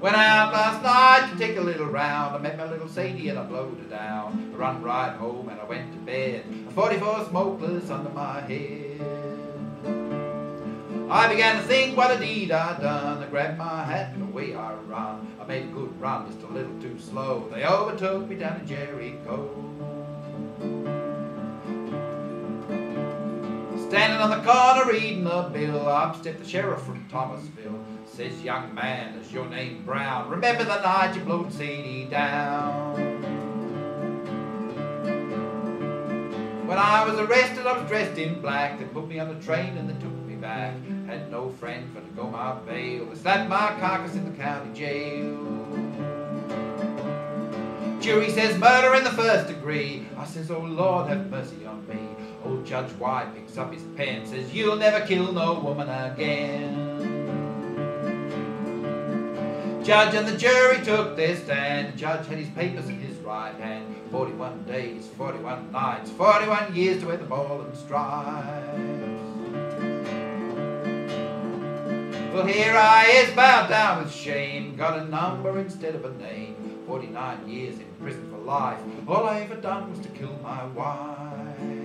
Went out last night to take a little round. I met my little Sadie and I blowed her down. I run right home and I went to bed. A 44 smokeless under my head. I began to think what a deed I'd done. I grabbed my hat and away I run. I made a good run, just a little too slow. They overtook me down in Jericho. Standing on the corner reading the bill, up stepped the sheriff from Thomasville. Says, young man, is your name Brown? Remember the night you blowed Sadie down? When I was arrested, I was dressed in black. They put me on the train and they took me back. Had no friend for to go my bail. They slapped my carcass in the county jail. Jury says murder in the first degree. I says, oh Lord, have mercy on me. Old Judge White picks up his pen, says, you'll never kill no woman again. Judge and the jury took their stand. The judge had his papers in his right hand. 41 days, 41 nights, 41 years to wear the ball and stripes. Well, here I is, bowed down with shame. Got a number instead of a name. 49 years in prison for life. All I ever done was to kill my wife.